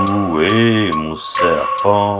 Est mon serpent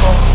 people.